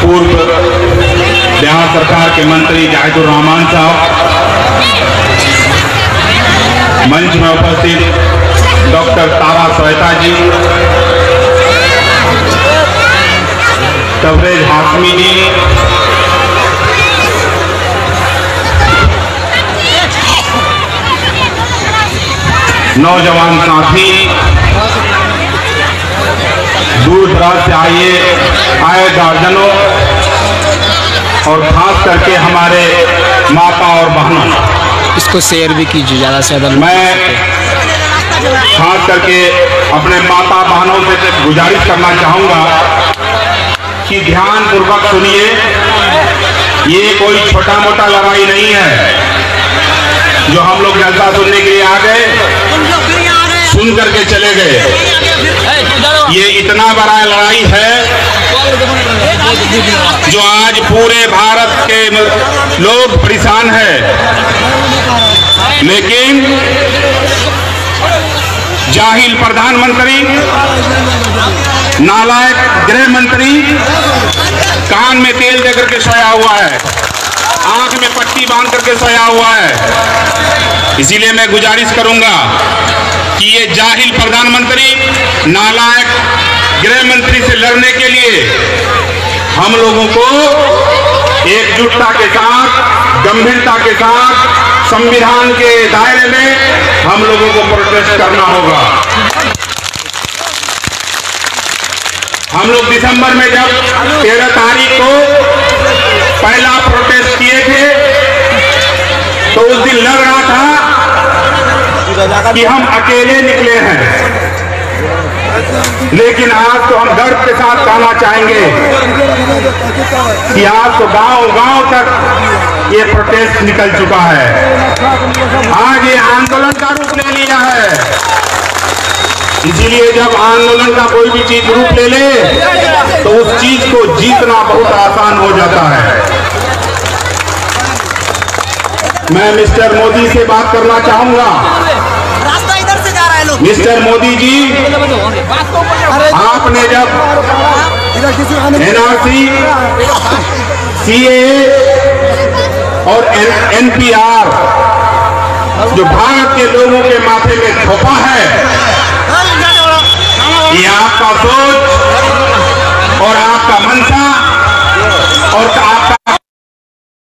पूर्व बिहार सरकार के मंत्री जाहिदुर रहमान साहब। मंच में उपस्थित डॉक्टर तारा श्वेता जी। कवरेज हाशमी जी। नौजवान साथी। दूर दराज से आइए आए गार्जनों और खास करके हमारे माता और बहनों। इसको शेयर भी कीजिए ज़्यादा से ज़्यादा मैं खास करके अपने माता बहनों से गुजारिश करना चाहूँगा कि ध्यान पूर्वक सुनिए ये कोई छोटा मोटा लड़ाई नहीं है जो हम लोग जलसा सुनने के लिए आ गए। सुन करके चले गए। ये इतना बड़ा लड़ाई है जो आज पूरे भारत के लोग परेशान है। लेकिन जाहिल प्रधानमंत्री, नालायक गृह मंत्री कान में तेल देकर के सोया हुआ है। आँख में पट्टी बाँध करके सोया हुआ है। इसीलिए मैं गुजारिश करूँगा कि ये जाहिल प्रधानमंत्री, नालायक गृह मंत्री से लड़ने के लिए हम लोगों को एकजुटता के साथ, गंभीरता के साथ, संविधान के दायरे में हम लोगों को प्रोटेस्ट करना होगा। हम लोग दिसंबर में जब तेरह तारीख को पहला प्रोटेस्ट किए थे तो उस दिन लग रहा था कि हम अकेले निकले हैं। लेकिन आज तो हम गर्व के साथ कहना चाहेंगे कि आज तो गाँव गाँव तक ये प्रोटेस्ट निकल चुका है। आज ये आंदोलन का रूप ले लिया है। इसीलिए जब आंदोलन का कोई भी चीज़ रूप ले ले तो उस चीज़ को जीतना बहुत आसान हो जाता है। मैं मिस्टर मोदी से बात करना चाहूँगा। रास्ता इधर से जा रहा है लोग। मिस्टर मोदी जी आपने जब एनआरसी सीए और एनपीआर जो भारत के लोगों के माथे में थोपा है ये आपका सोच और आपका मनसा और आपका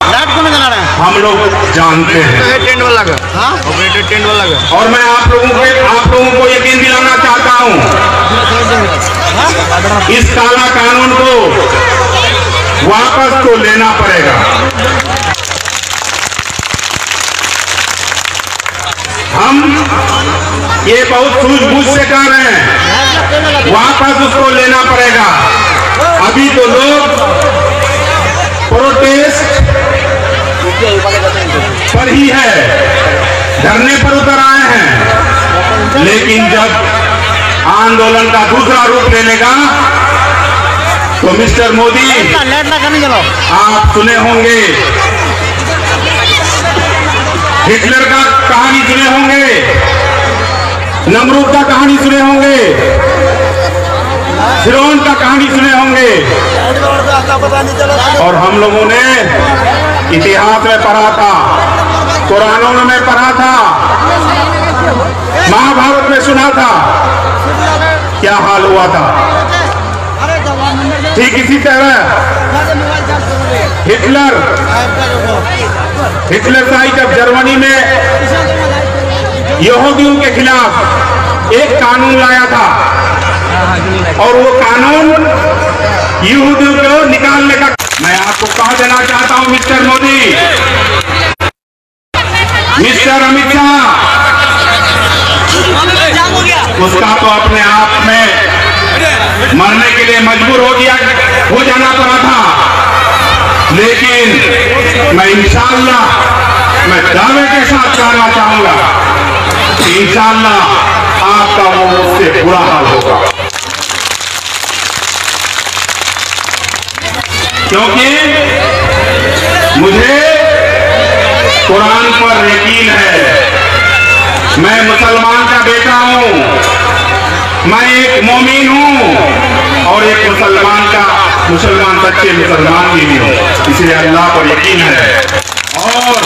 लाइट कौन जला रहा है हम लोग जानते हैं। तो है टेंट वाला का? हाँ? ऑपरेटर टेंट वाला का। और मैं आप लोगों को आप लोगों को यकीन दिलाना चाहता हूँ। इस काला कानून को वापस तो लेना पड़ेगा। हम ये बहुत सूझबूझ से कह रहे हैं। वापस धरने पर उतर आए हैं। लेकिन जब आंदोलन का दूसरा रूप ले लेगा तो मिस्टर मोदी आप सुने होंगे। हिटलर का कहानी सुने होंगे। नमरूद का कहानी सुने होंगे। फिरौन का कहानी सुने होंगे। और हम लोगों ने इतिहास में पढ़ा था। कुरानों में पढ़ा था। महाभारत में सुना था। क्या हाल हुआ था? ठीक इसी तरह। हिटलर। हिटलर साहब जब जर्मनी में यहूदियों के खिलाफ एक कानून लाया था, और वो कानून यहूदियों को निकालने का मैं आपको कहा देना चाहता हूँ, मिस्टर मोदी। मिस्टर अमित शाह। उसका तो अपने आप में मरने के लिए मजबूर हो गया, हो जाना पड़ा था लेकिन मैं इंशाला मैं दावे के साथ कहना चाहूँगा कि इंशाल्लाह आपका वो उससे बुरा हाल होगा। क्योंकि मुझे कुरान पर यकीन है। मैं मुसलमान का बेटा हूँ। मैं एक मोमिन हूँ। और एक मुसलमान का, मुसलमान सच्चे मुसलमान भी हूँ। इसलिए अल्लाह पर यकीन है। और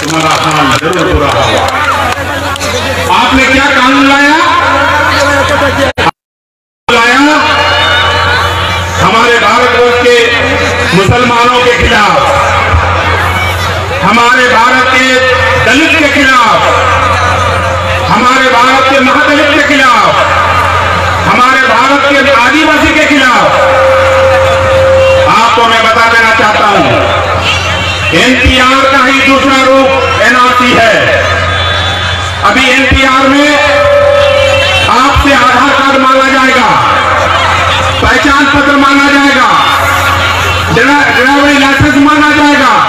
तुम्हारा हाल ज़रूर बुरा होगा। आपने क्या कानून लाया? हमारे भारत के दलित के खिलाफ, हमारे भारत के महादलित के खिलाफ, हमारे भारत के आदिवासी के खिलाफ, आपको मैं बता देना चाहता हूँ, एनपीआर का ही दूसरा रूप एनआरसी है। अभी एनपीआर में आपसे आधार कार्ड मांगा जाएगा, पहचान पत्र मांगा जाएगा, ड्रा- ड्राइवरी लाइसेंस मांगा जाएगा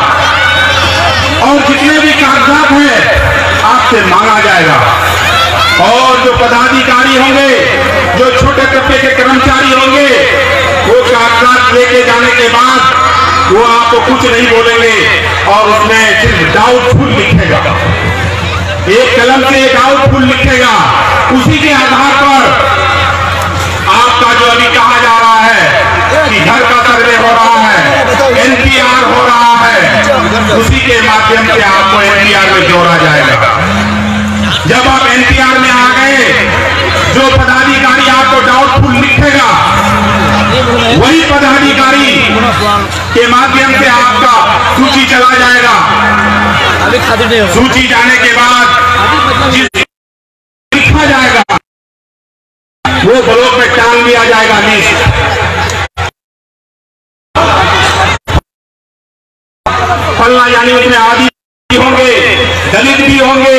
जितने भी कागजात हैं, आपसे मांगा जाएगा। और जो पदाधिकारी होंगे, जो छोटे तबके के कर्मचारी होंगे, वो कागजात लेके जाने के बाद वो आपको कुछ नहीं बोलेंगे और उसमें सिर्फ़ डाउटफुल लिखेगा। एक कलम से एक डाउटफुल लिखेगा। उसी के आधार पर के माध्यम से आपका सूची चला जाएगा। सूची जाने के बाद लिखा जाएगा वो ब्लॉक में टांग दिया जाएगा लिस्ट फलना यानी उसमें आदि भी होंगे दलित भी होंगे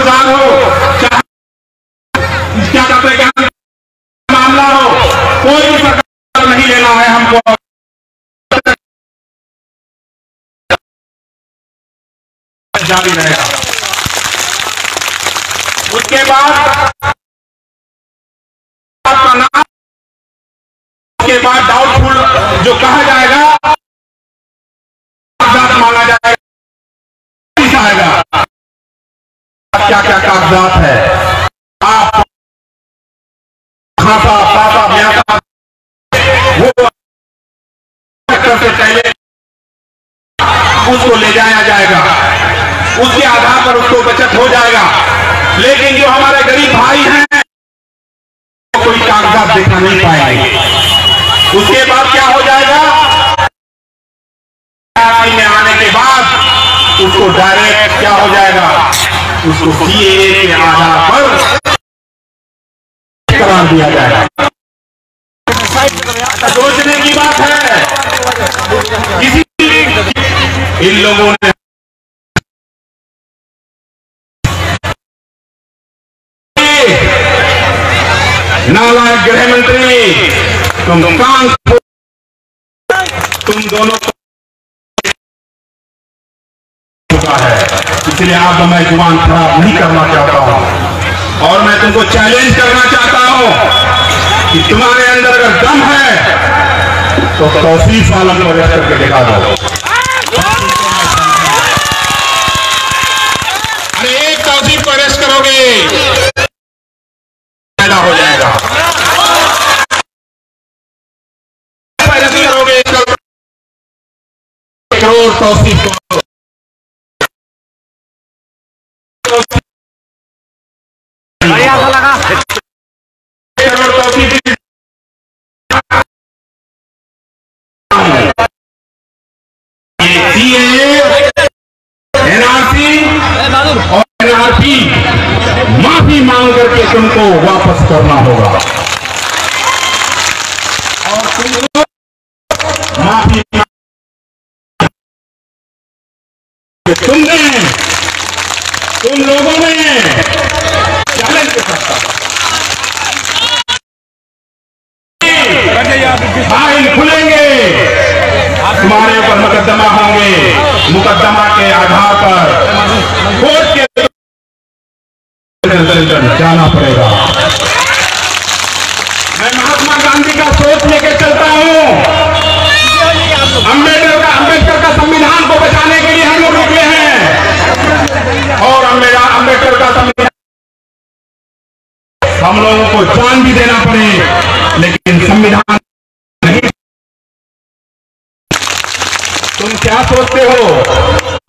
सुधार हो, चाहे क्या कहते हैं मामला हो, कोई भी सरकार नहीं लेना है हमको। जारी रहेगा। उसके बाद आपका नाम, उसके बाद डाउटफुल जो कहा जाएगा कागजात मांगा जाएगा। खाता पाता ब्याता वो पहले उसको ले जाया जाएगा। उसके आधार पर उसको बचत हो जाएगा। लेकिन जो हमारे गरीब भाई हैं, वो कोई कागजात देखना नहीं पाएँगे। उसके बाद क्या हो जाएगा? में आने के बाद उसको डायरेक्ट क्या हो जाएगा? उसको सीए के आधार पर करार दिया जाएगा। सोचने की बात है। किसी इन लोगों ने नालायक गृह मंत्री, तुम कान तुम दोनों चुका है। इसलिए आप मैं ज़ुबान खराब नहीं करना चाहता हूँ। और मैं तुमको चैलेंज करना चाहता हूँ कि तुम्हारे अंदर अगर दम है तो तौसीफ आलम को रेस्ट करके दिखा दो। अरे एक तौसीफ को करोगे, पैदा हो जाएगा। करोड़ तौसीफ को माफ़ी तुमने तुम लोगों ने चैलेंज के फ़ाइल खुलेंगे तुम्हारे ऊपर मुकदमा होंगे मुकदमा के आधार पर कोई हम लोगों को जान भी देना पड़े लेकिन संविधान तुम क्या सोचते हो?